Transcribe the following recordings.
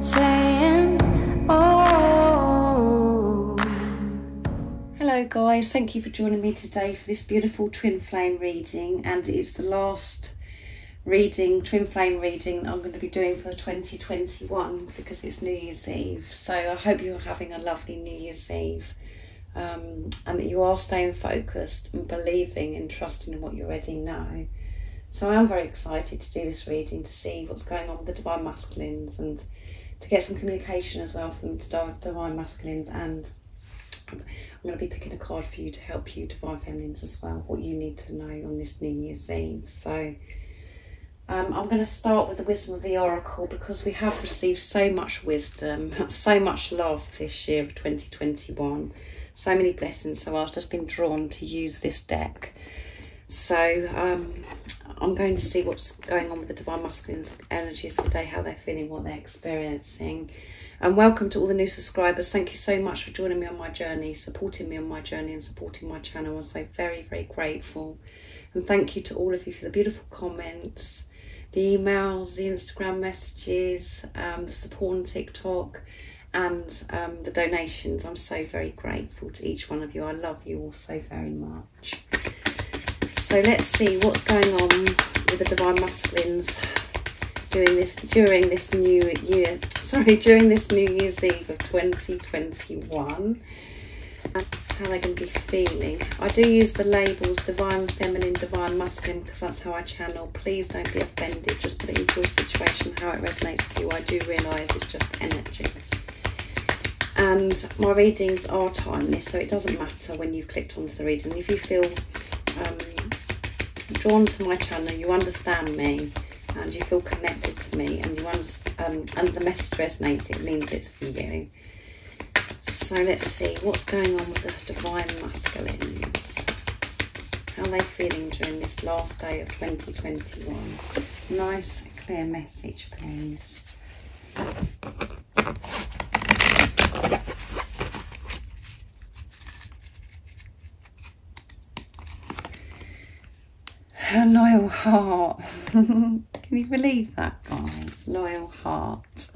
Saying? Oh. Hello guys, thank you for joining me today for this beautiful twin flame reading and it is the last reading, twin flame reading I'm going to be doing for 2021 because it's New Year's Eve. So I hope you're having a lovely New Year's Eve um, and that you are staying focused and believing and trusting in what you already know. So I am very excited to do this reading to see what's going on with the Divine Masculines and to get some communication as well from the Divine Masculines and I'm going to be picking a card for you to help you Divine Feminines as well, what you need to know on this New Year's Eve. So um, I'm going to start with the wisdom of the oracle because we have received so much wisdom, so much love this year of 2021 so many blessings. So I've just been drawn to use this deck. So um, I'm going to see what's going on with the Divine Masculines energies today, how they're feeling, what they're experiencing. And welcome to all the new subscribers. Thank you so much for joining me on my journey, supporting me on my journey and supporting my channel. I'm so very, very grateful. And thank you to all of you for the beautiful comments, the emails, the Instagram messages, um, the support on TikTok and um, the donations. I'm so very grateful to each one of you. I love you all so very much. So let's see what's going on with the Divine Masculines doing this during this new year. Sorry, during this New Year's Eve of 2021. How they're going to be feeling. I do use the labels Divine Feminine, Divine Masculine because that's how I channel. Please don't be offended. Just put it into your situation, how it resonates with you. I do realise it's just energy and my readings are timeless so it doesn't matter when you've clicked onto the reading if you feel drawn to my channel you understand me and you feel connected to me and you um, and the message resonates it means it's for you. So let's see what's going on with the divine masculines? How are they feeling during this last day of 2021 nice clear message please A loyal heart. Can you believe that, guys? Loyal heart.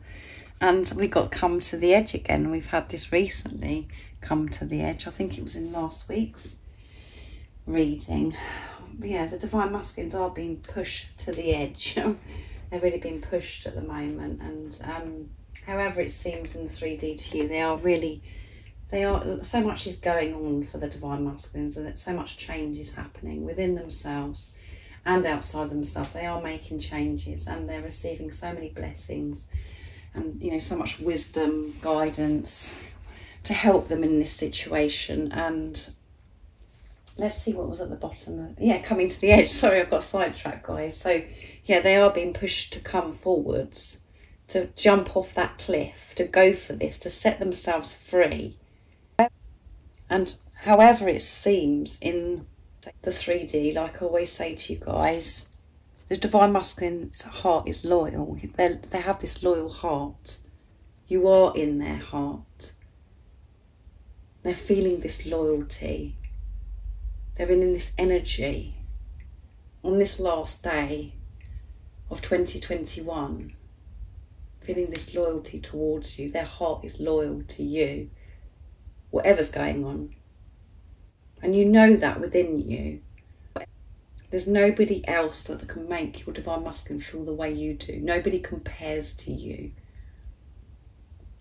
And we got come to the edge again. We've had this recently, come to the edge. I think it was in last week's reading. But yeah, the divine masculines are being pushed to the edge. They're really being pushed at the moment. And um, however it seems in the 3D to you, they are really they are so much is going on for the divine masculines and so much change is happening within themselves and outside themselves. They are making changes and they're receiving so many blessings and you know so much wisdom, guidance to help them in this situation. And let's see what was at the bottom. Yeah, coming to the edge. Sorry, I've got sidetracked, guys. So yeah, they are being pushed to come forwards, to jump off that cliff, to go for this, to set themselves free. And however it seems in the 3D, like I always say to you guys, the divine masculine's heart is loyal. They they have this loyal heart. You are in their heart. They're feeling this loyalty. They're in this energy. On this last day of 2021, feeling this loyalty towards you. Their heart is loyal to you, whatever's going on. And you know that within you. There's nobody else that can make your divine masculine feel the way you do. Nobody compares to you.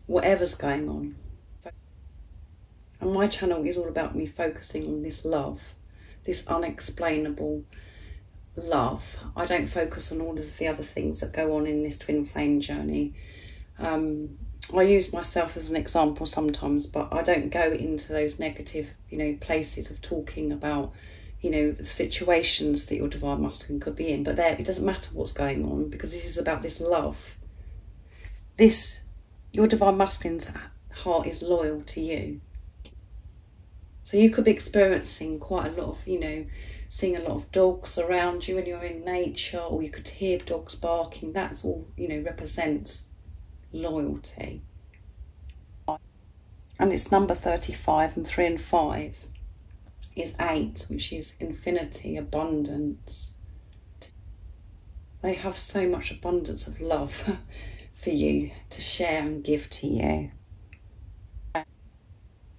Whatever's going on. And my channel is all about me focusing on this love, this unexplainable love. I don't focus on all of the other things that go on in this twin flame journey. Um, I use myself as an example sometimes, but I don't go into those negative, you know, places of talking about, you know, the situations that your divine masculine could be in. But there, it doesn't matter what's going on because this is about this love. This, your divine masculine's heart is loyal to you. So you could be experiencing quite a lot of, you know, seeing a lot of dogs around you when you're in nature, or you could hear dogs barking. That's all, you know, represents loyalty. And it's number 35 and 3 and 5 is 8, which is infinity, abundance. they have so much abundance of love for you to share and give to you.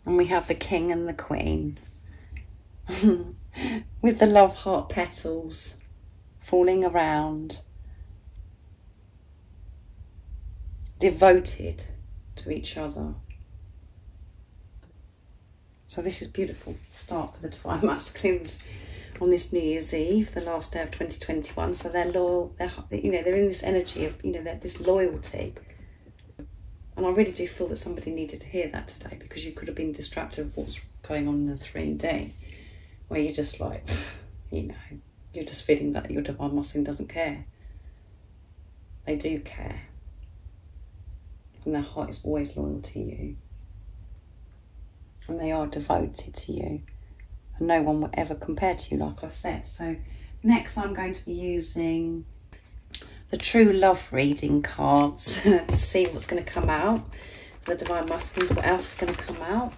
And we have the king and the queen with the love heart petals falling around, devoted to each other. So this is beautiful start for the Divine Masculines on this New Year's Eve, the last day of 2021. So they're loyal, they're, you know, they're in this energy of, you know, this loyalty. And I really do feel that somebody needed to hear that today because you could have been distracted with what's going on in the 3D, where you're just like, you know, you're just feeling that your divine masculine doesn't care. They do care. And their heart is always loyal to you. And they are devoted to you and no one will ever compare to you, like I said. So, next, I'm going to be using the True Love reading cards to see what's going to come out the Divine Masculines. What else is going to come out?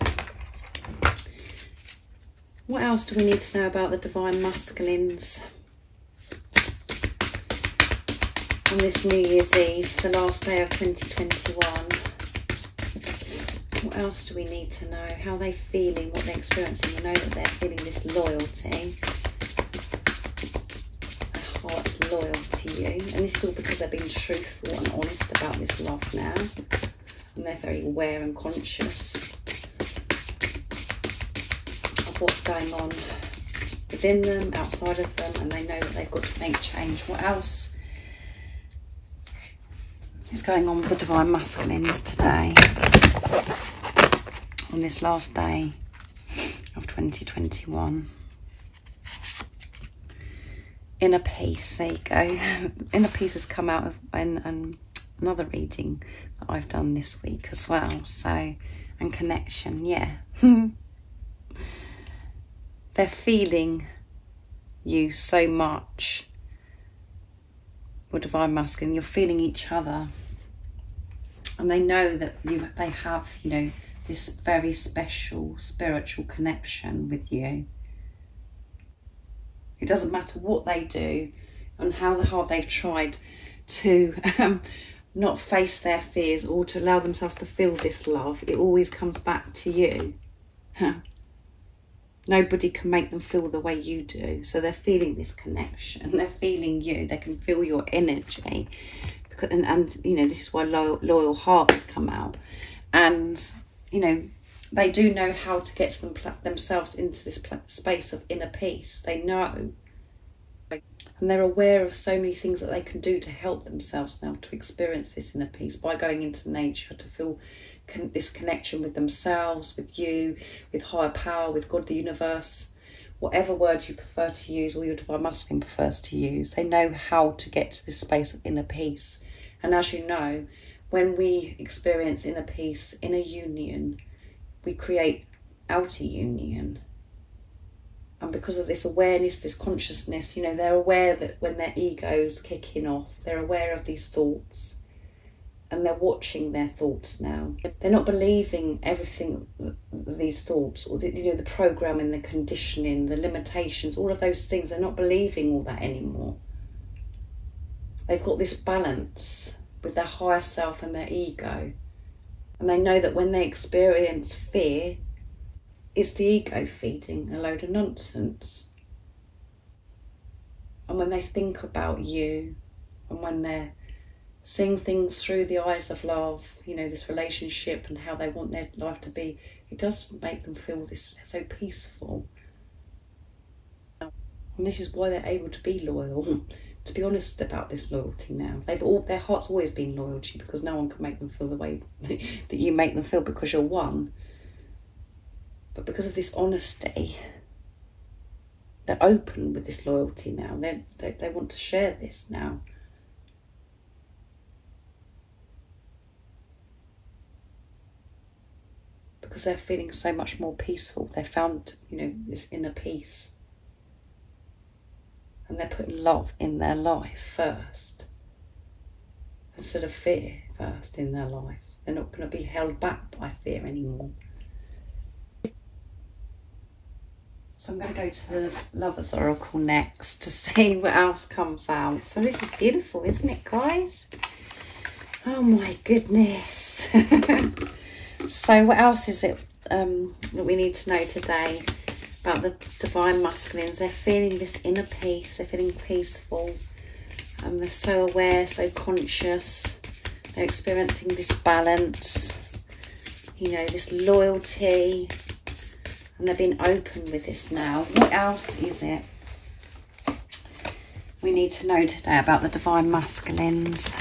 What else do we need to know about the Divine Masculines? On this New Year's Eve, the last day of 2021 what else do we need to know? How are they feeling, what they're experiencing. We know that they're feeling this loyalty. Their heart is loyal to you. And this is all because they're being truthful and honest about this love now. And they're very aware and conscious of what's going on within them, outside of them, and they know that they've got to make change. What else is going on with the Divine Masculines today? on this last day of 2021. Inner peace, there you go. Inner peace has come out of in, in another reading that I've done this week as well. So, and connection, yeah. They're feeling you so much. Or divine masculine, you're feeling each other. And they know that you they have, you know, this very special spiritual connection with you. It doesn't matter what they do and how hard they've tried to um, not face their fears or to allow themselves to feel this love, it always comes back to you. Nobody can make them feel the way you do. So they're feeling this connection. They're feeling you. They can feel your energy. And, and you know, this is why loyal, loyal heart has come out. And you know, they do know how to get them themselves into this space of inner peace. They know. And they're aware of so many things that they can do to help themselves now to experience this inner peace by going into nature to feel con this connection with themselves, with you, with higher power, with God, the universe, whatever word you prefer to use or your divine masculine prefers to use. They know how to get to this space of inner peace. And as you know, when we experience inner peace, inner union, we create outer union. And because of this awareness, this consciousness, you know, they're aware that when their egos kicking off, they're aware of these thoughts and they're watching their thoughts now. They're not believing everything, these thoughts, or the, you know, the programming, the conditioning, the limitations, all of those things. They're not believing all that anymore. They've got this balance with their higher self and their ego. And they know that when they experience fear, it's the ego feeding a load of nonsense. And when they think about you and when they're seeing things through the eyes of love, you know, this relationship and how they want their life to be, it does make them feel this so peaceful. And this is why they're able to be loyal to be honest about this loyalty now. They've all their heart's always been loyalty because no one can make them feel the way that you make them feel because you're one. But because of this honesty, they're open with this loyalty now. They they they want to share this now. Because they're feeling so much more peaceful. They found, you know, this inner peace and they're putting love in their life first instead of fear first in their life. They're not going to be held back by fear anymore. So I'm going to go to the Lover's Oracle next to see what else comes out. So this is beautiful, isn't it, guys? Oh my goodness. so what else is it um, that we need to know today about the divine masculines? They're feeling this inner peace. They're feeling peaceful. Um, they're so aware, so conscious. They're experiencing this balance. You know, this loyalty. And they're being open with this now. What else is it? We need to know today about the divine masculines.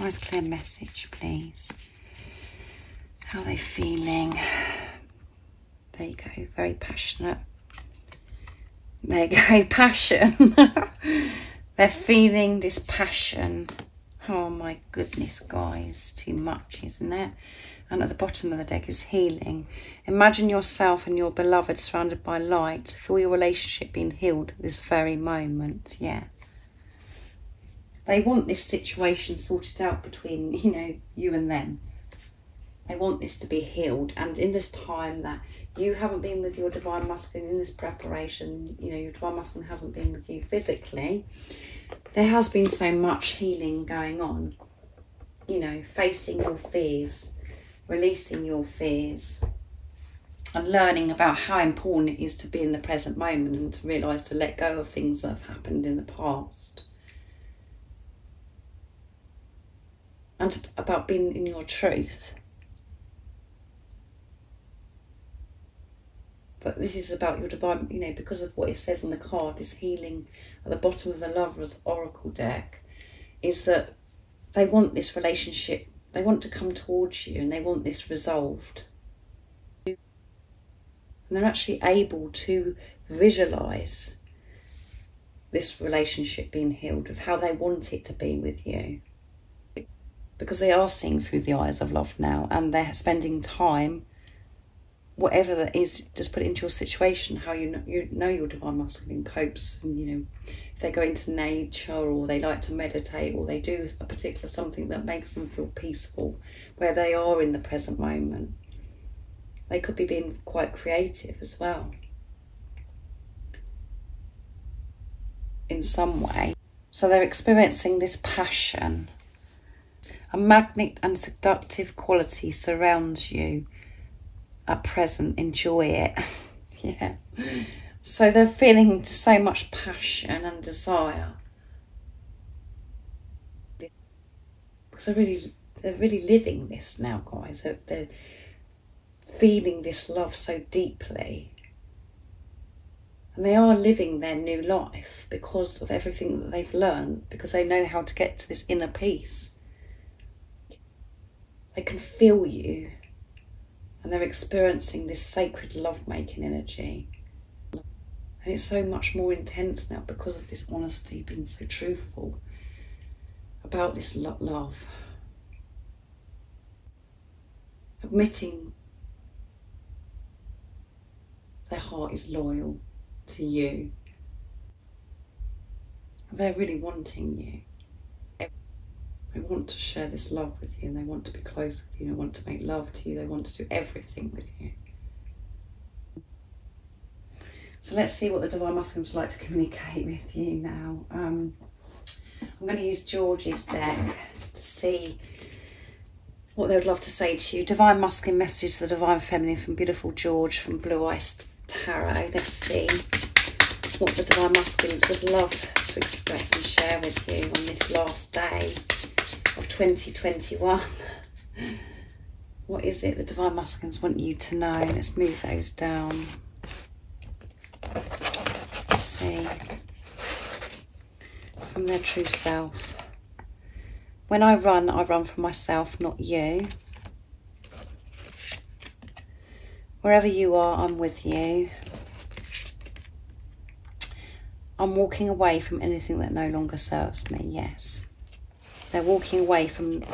Nice clear message, please. How are they feeling? There you go, very passionate. There you go, passion. They're feeling this passion. Oh my goodness, guys, too much, isn't it? And at the bottom of the deck is healing. Imagine yourself and your beloved surrounded by light. Feel your relationship being healed this very moment. Yeah they want this situation sorted out between you know you and them they want this to be healed. And in this time that you haven't been with your divine masculine in this preparation you know your divine masculine hasn't been with you physically there has been so much healing going on. You know facing your fears releasing your fears and learning about how important it is to be in the present moment and to realize to let go of things that have happened in the past. And about being in your truth. But this is about your divine, you know, because of what it says on the card, this healing at the bottom of the Lover's Oracle deck, is that they want this relationship, they want to come towards you and they want this resolved. And they're actually able to visualize this relationship being healed, of how they want it to be with you because they are seeing through the eyes of love now and they're spending time whatever that is just put it into your situation how you know, you know your divine masculine copes and you know if they go into nature or they like to meditate or they do a particular something that makes them feel peaceful where they are in the present moment they could be being quite creative as well. In some way. So they're experiencing this passion. A magnet and seductive quality surrounds you at present. Enjoy it. yeah. So they're feeling so much passion and desire. Because they're really they're really living this now, guys. They're, they're feeling this love so deeply. And they are living their new life because of everything that they've learned, because they know how to get to this inner peace. They can feel you and they're experiencing this sacred love-making energy. And it's so much more intense now because of this honesty, being so truthful about this love. Admitting their heart is loyal to you. They're really wanting you. They want to share this love with you and they want to be close with you. They want to make love to you. They want to do everything with you. So let's see what the Divine Masculines would like to communicate with you now. Um, I'm going to use George's deck to see what they would love to say to you. Divine Masculine messages to the Divine Feminine from Beautiful George from Blue Ice Tarot. Let's see what the Divine Masculines would love to express and share with you on this last day of 2021. What is it the Divine Masculines want you to know? Let's move those down. Let's see. From their true self. When I run, I run for myself, not you. Wherever you are, I'm with you. I'm walking away from anything that no longer serves me, yes. They're walking away from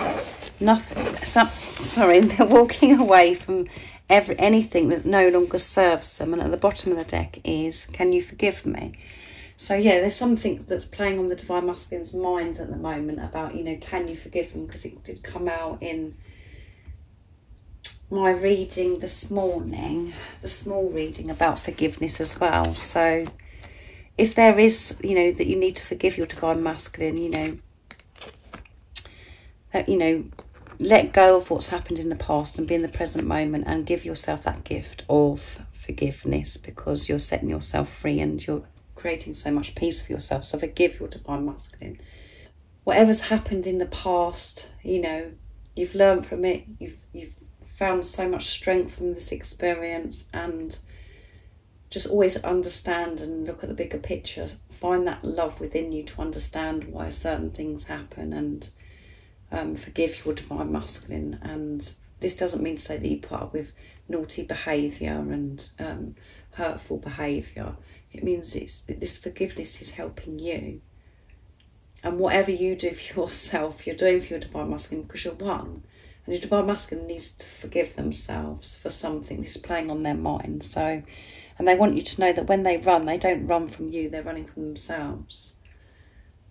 nothing. Some, sorry, they're walking away from every anything that no longer serves them. And at the bottom of the deck is, "Can you forgive me?" So yeah, there's something that's playing on the divine masculine's mind at the moment about you know, can you forgive them? Because it did come out in my reading this morning, the small reading about forgiveness as well. So if there is, you know, that you need to forgive your divine masculine, you know, that, you know, let go of what's happened in the past and be in the present moment and give yourself that gift of forgiveness because you're setting yourself free and you're creating so much peace for yourself. So forgive your divine masculine. Whatever's happened in the past, you know, you've learned from it. You've you've found so much strength from this experience and just always understand and look at the bigger picture. Find that love within you to understand why certain things happen and um, forgive your divine masculine. And this doesn't mean to say that you put up with naughty behaviour and um, hurtful behaviour. It means it's this forgiveness is helping you. And whatever you do for yourself, you're doing for your divine masculine because you're one. And your divine masculine needs to forgive themselves for something that's playing on their mind. So, and they want you to know that when they run, they don't run from you, they're running from themselves.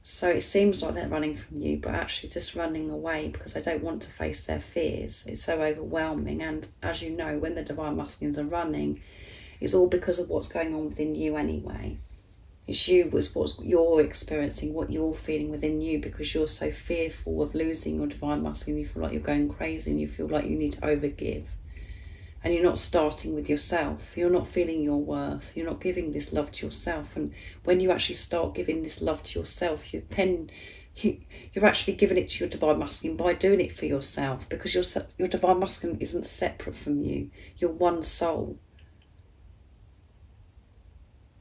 So it seems like they're running from you, but actually just running away because they don't want to face their fears. It's so overwhelming. And as you know, when the divine masculines are running, it's all because of what's going on within you anyway. It's you, it's what you're experiencing, what you're feeling within you because you're so fearful of losing your divine masculine. You feel like you're going crazy and you feel like you need to overgive and you're not starting with yourself. You're not feeling your worth. You're not giving this love to yourself. And when you actually start giving this love to yourself, you then you, you're actually giving it to your divine masculine by doing it for yourself because your your divine masculine isn't separate from you. You're one soul.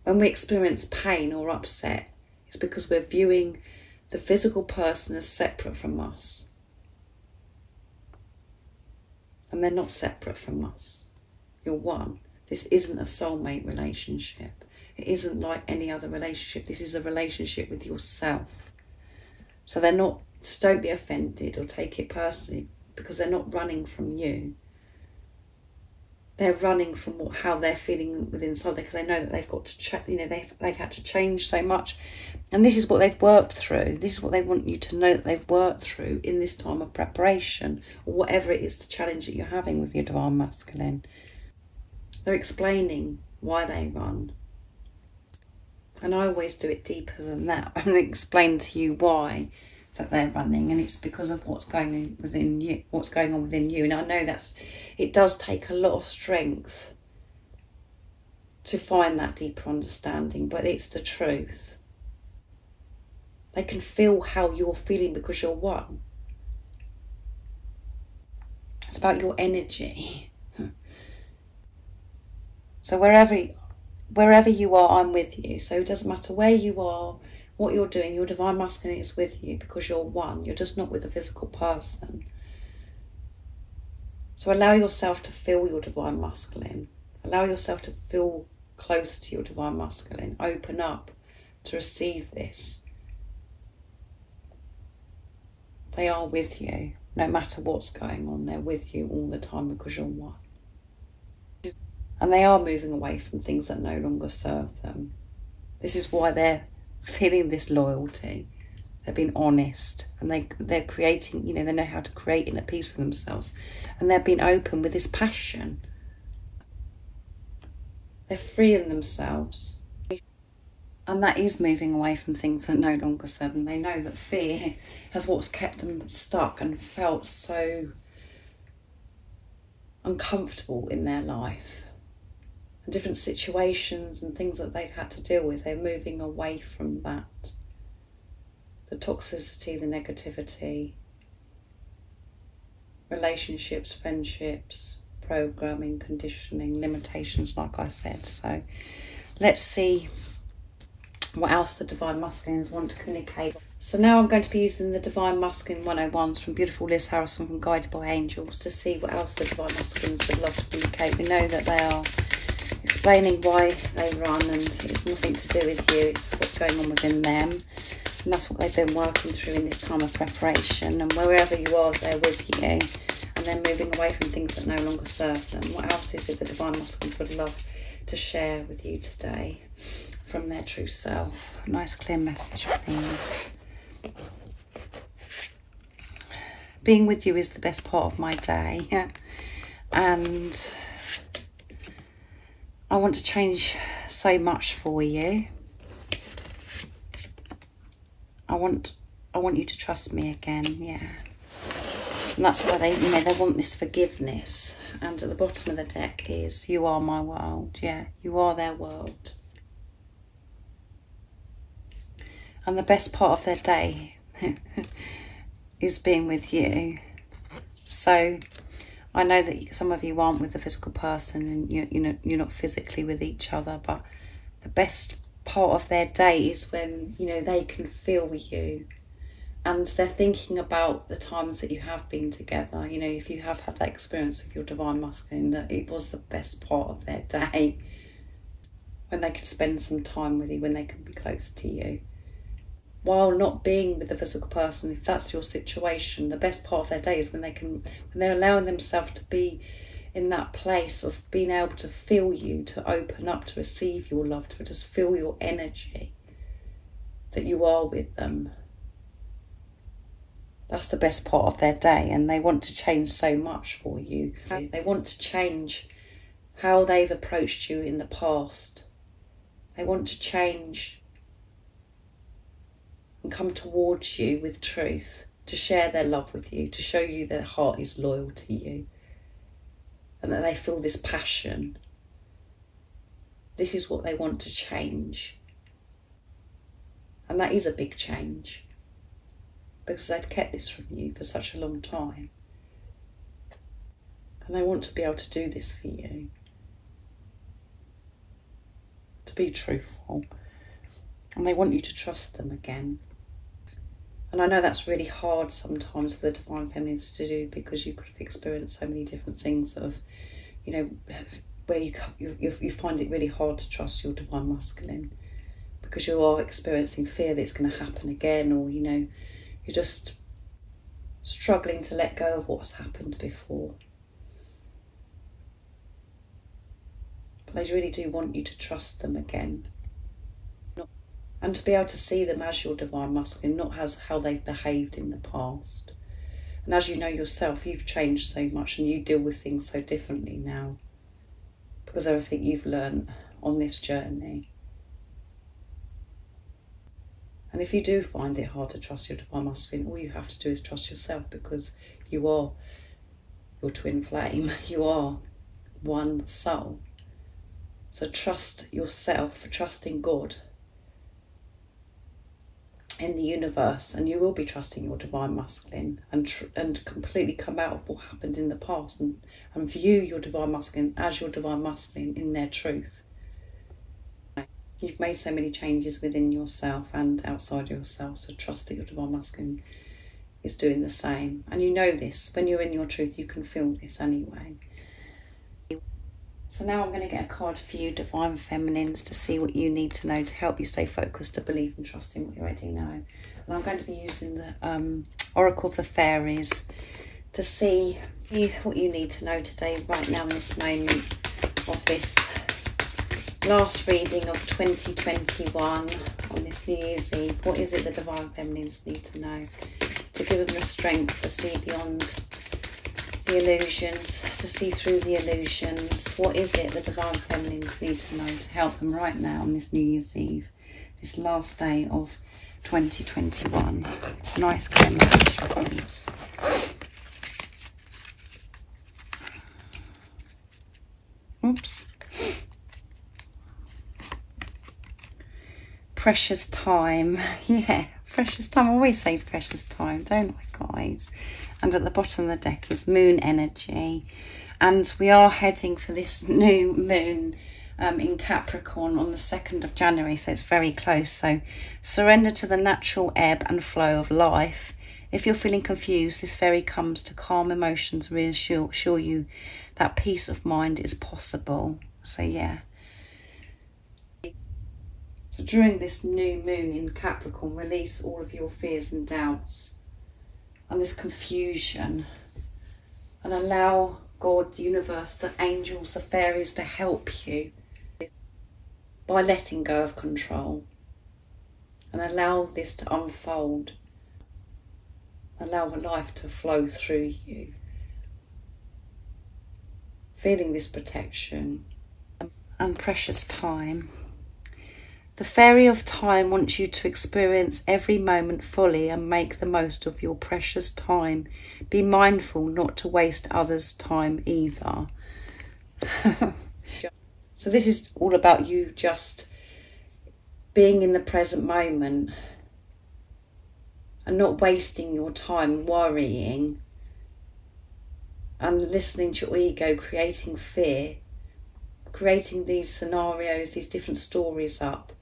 When we experience pain or upset, it's because we're viewing the physical person as separate from us and they're not separate from us. You're one. This isn't a soulmate relationship. It isn't like any other relationship. This is a relationship with yourself. So they're not, don't be offended or take it personally because they're not running from you. They're running from what, how they're feeling within inside because they know that they've got to, ch- you know, they've, they've had to change so much and this is what they've worked through. This is what they want you to know that they've worked through in this time of preparation, or whatever it is the challenge that you're having with your divine masculine. They're explaining why they run. And I always do it deeper than that and explain to you why that they're running and it's because of what's going on within you what's going on within you and I know that's it does take a lot of strength to find that deeper understanding but it's the truth they can feel how you're feeling because you're one. It's about your energy. So wherever wherever you are, I'm with you. So it doesn't matter where you are, what you're doing, your divine masculine is with you because you're one. You're just not with a physical person. So allow yourself to feel your divine masculine. Allow yourself to feel close to your divine masculine. Open up to receive this. They are with you no matter what's going on. They're with you all the time because you're one. And they are moving away from things that no longer serve them. This is why they're feeling this loyalty. They're being honest and they, they're creating, you know, they know how to create in a piece for themselves. And they're being open with this passion. They're freeing themselves and that is moving away from things that no longer serve them. They know that fear has what's kept them stuck and felt so uncomfortable in their life. Different situations and things that they've had to deal with, they're moving away from that. The toxicity, the negativity, relationships, friendships, programming, conditioning, limitations, like I said. So let's see what else the Divine Masculines want to communicate. So now I'm going to be using the Divine Masculine 101s from beautiful Liz Harrison from Guided by Angels to see what else the Divine Masculines would love to communicate. We know that they are explaining why they run and it's nothing to do with you, it's what's going on within them. And that's what they've been working through in this time of preparation. And wherever you are, they're with you. And they're moving away from things that no longer serve them. What else is it the Divine Masculines would love to share with you today? from their true self. Nice clear message, please. Being with you is the best part of my day. Yeah. And I want to change so much for you. I want I want you to trust me again, yeah. And that's why they you know they want this forgiveness. And at the bottom of the deck is you are my world, yeah. You are their world. And the best part of their day is being with you. So I know that some of you aren't with a physical person and you you know you're not physically with each other, but the best part of their day is when you know they can feel you. And they're thinking about the times that you have been together. You know if you have had that experience with your divine masculine that it was the best part of their day. When they could spend some time with you when they can be close to you while not being with the physical person if that's your situation the best part of their day is when they can when they're allowing themselves to be in that place of being able to feel you, to open up, to receive your love, to just feel your energy, that you are with them. That's the best part of their day, and they want to change so much for you. They want to change how they've approached you in the past. They want to change come towards you with truth, to share their love with you, to show you their heart is loyal to you and that they feel this passion. This is what they want to change. And that is a big change because they've kept this from you for such a long time. And they want to be able to do this for you. To be truthful. And they want you to trust them again. And I know that's really hard sometimes for the divine feminines to do because you could have experienced so many different things of, you know, where you you you find it really hard to trust your divine masculine because you are experiencing fear that it's going to happen again, or you know, you're just struggling to let go of what's happened before. But they really do want you to trust them again and to be able to see them as your divine masculine, not as how they've behaved in the past. And as you know yourself, you've changed so much and you deal with things so differently now because of everything you've learned on this journey. And if you do find it hard to trust your divine masculine, all you have to do is trust yourself because you are your twin flame, you are one soul. So trust yourself, trust in God in the universe and you will be trusting your divine masculine and and completely come out of what happened in the past and, and view your divine masculine as your divine masculine in their truth. You've made so many changes within yourself and outside yourself so trust that your divine masculine is doing the same. And you know this when you're in your truth you can feel this anyway so now I'm going to get a card for you, Divine Feminines, to see what you need to know to help you stay focused, to believe and trust in what you already know. And I'm going to be using the um, Oracle of the Fairies to see what you need to know today, right now in this moment of this last reading of 2021 on this New Year's Eve. What is it the Divine Feminines need to know to give them the strength to see beyond the illusions, to see through the illusions. What is it the Divine Feminines need to know to help them right now on this New Year's Eve, this last day of 2021? Nice clear message, Oops. Precious time. Yeah, precious time. I always say precious time, don't I, guys? and at the bottom of the deck is moon energy. And we are heading for this new moon um, in Capricorn on the 2nd of January so it's very close. So surrender to the natural ebb and flow of life. If you're feeling confused this fairy comes to calm emotions reassure assure you that peace of mind is possible. So yeah so during this new moon in Capricorn release all of your fears and doubts and this confusion and allow God, the universe, the angels, the fairies to help you by letting go of control and allow this to unfold. Allow life to flow through you. feeling this protection and precious time. The Fairy of Time wants you to experience every moment fully and make the most of your precious time. Be mindful not to waste others' time either. so, this is all about you just being in the present moment and not wasting your time worrying and listening to your ego, creating fear, creating these scenarios, these different stories up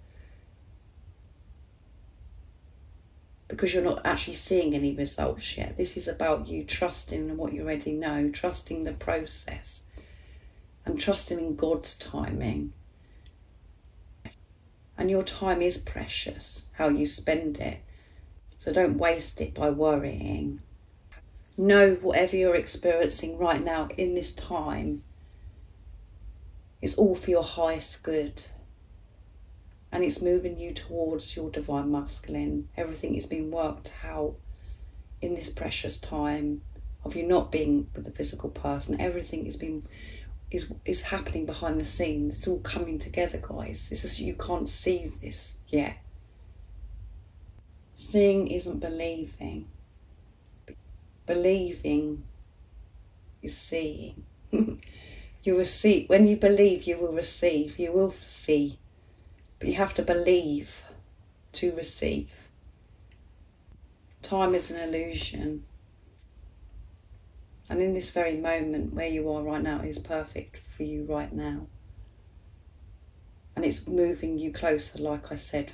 because you're not actually seeing any results yet. This is about you trusting in what you already know, trusting the process, and trusting in God's timing. And your time is precious, how you spend it. So don't waste it by worrying. Know whatever you're experiencing right now in this time is all for your highest good and it's moving you towards your divine masculine. Everything is being worked out in this precious time of you not being with the physical person. Everything is being is is happening behind the scenes. It's all coming together, guys. It's just you can't see this yet. Seeing isn't believing. Believing is seeing. you will see when you believe you will receive, you will see but you have to believe to receive. Time is an illusion. And in this very moment where you are right now is perfect for you right now. And it's moving you closer, like I said,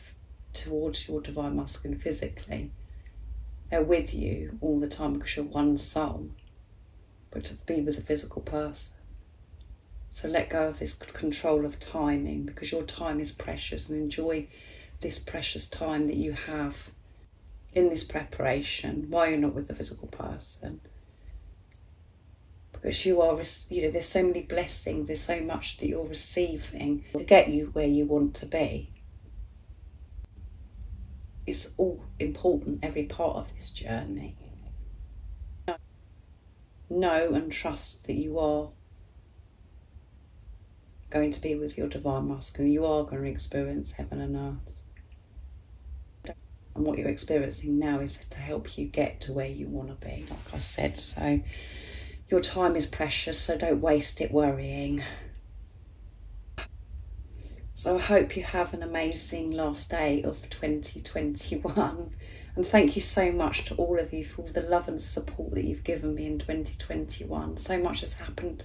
towards your divine masculine physically. They're with you all the time because you're one soul. But to be with a physical person so let go of this control of timing because your time is precious and enjoy this precious time that you have in this preparation while you're not with the physical person. Because you are, you know, there's so many blessings, there's so much that you're receiving to get you where you want to be. It's all important, every part of this journey. Know and trust that you are going to be with your divine masculine. You are going to experience heaven and earth. And what you're experiencing now is to help you get to where you want to be, like I said. So your time is precious, so don't waste it worrying. So I hope you have an amazing last day of 2021. And thank you so much to all of you for all the love and support that you've given me in 2021. So much has happened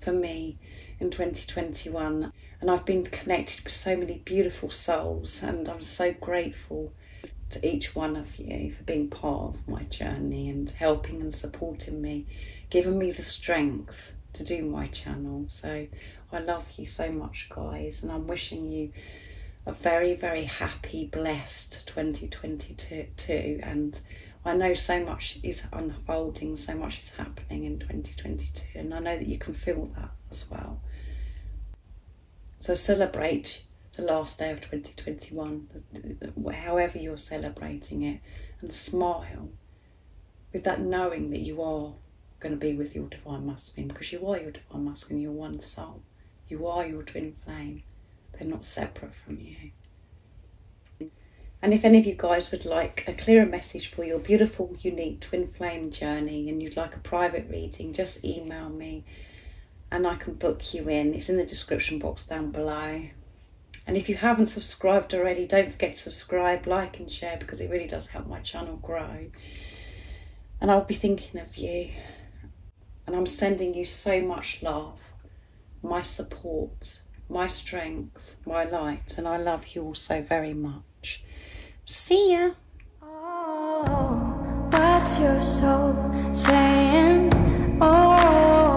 for me in 2021 and I've been connected with so many beautiful souls and I'm so grateful to each one of you for being part of my journey and helping and supporting me, giving me the strength to do my channel. So I love you so much guys and I'm wishing you a very very happy blessed 2022 and I know so much is unfolding, so much is happening in 2022, and I know that you can feel that as well. So celebrate the last day of 2021, however you're celebrating it, and smile with that knowing that you are going to be with your divine masculine because you are your divine masculine, you're one soul. You are your twin flame. They're not separate from you. And if any of you guys would like a clearer message for your beautiful, unique twin flame journey and you'd like a private reading, just email me and I can book you in. It's in the description box down below. And if you haven't subscribed already, don't forget to subscribe, like, and share because it really does help my channel grow. And I'll be thinking of you. And I'm sending you so much love, my support, my strength, my light. And I love you all so very much. See ya. Oh, what's your soul saying? Oh.